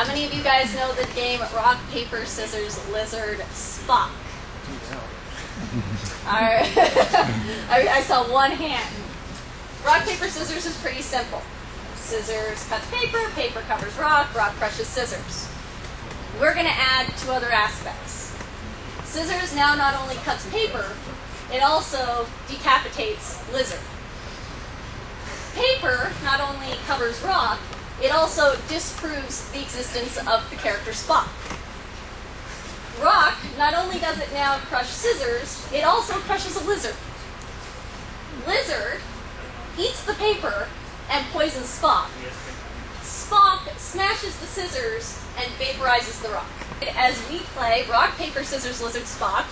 How many of you guys know the game Rock, Paper, Scissors, Lizard, Spock? Alright. I, I saw one hand. Rock, paper, scissors is pretty simple. Scissors cuts paper, paper covers rock, rock crushes scissors. We're going to add two other aspects. Scissors now not only cuts paper, it also decapitates lizard. Paper not only covers rock, it also disproves the existence of the character Spock. Rock, not only does it now crush scissors, it also crushes a lizard. Lizard eats the paper and poisons Spock. Spock smashes the scissors and vaporizes the rock. As we play rock, paper, scissors, lizard, Spock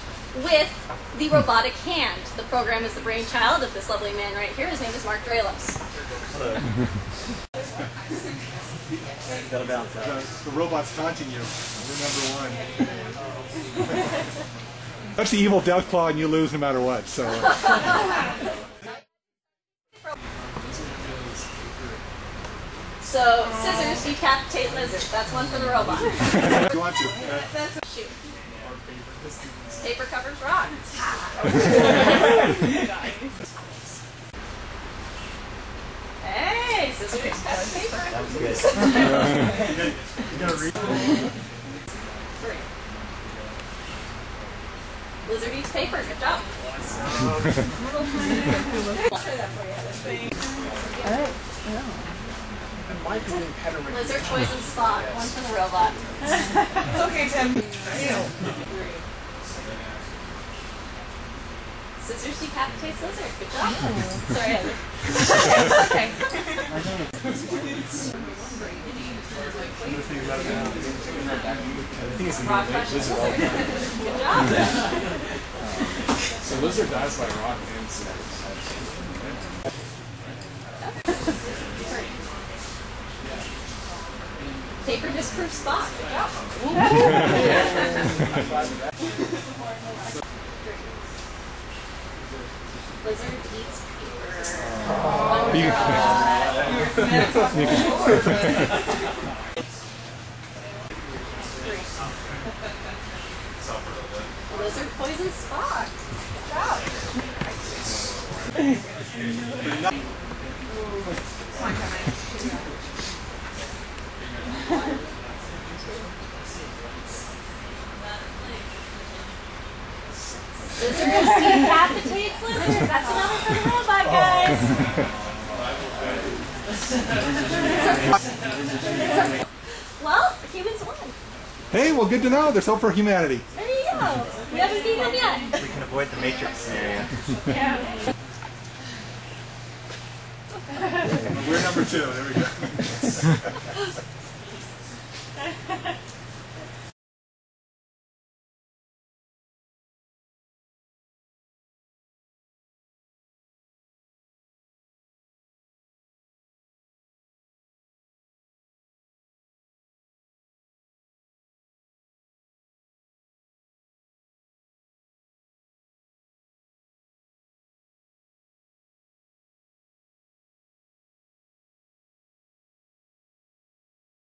with the hmm. robotic hand. The program is the brainchild of this lovely man right here. His name is Mark Dralos. Gotta bounce out. The, the robot's taunting you. You're number one. That's the evil death claw, and you lose no matter what. So. Uh. So scissors decapitate lizard. That's one for the robot. if you want to. Shoot. Paper covers rock. hey, scissors cut paper. That was good. You gotta read. Three. Lizard eats paper. Good job. Lizard poison Spock. One for the robot. It's okay, Tim. Scissors decapitates lizard. Good job. Oh. Sorry, Heather. okay. Rock crushes lizard. Good job. So lizard dies by rock and scissors. Paper disproves Spock. Good job. Lizard eats paper. You- Lizard poison Spock. Good job. Lizard decapitates lizard. That's another for the robot, guys. well, humans won. hey, well, good to know. They're sold for humanity video. We haven't seen them yet. We can avoid the Matrix scenario. yeah. We're number two. There we go.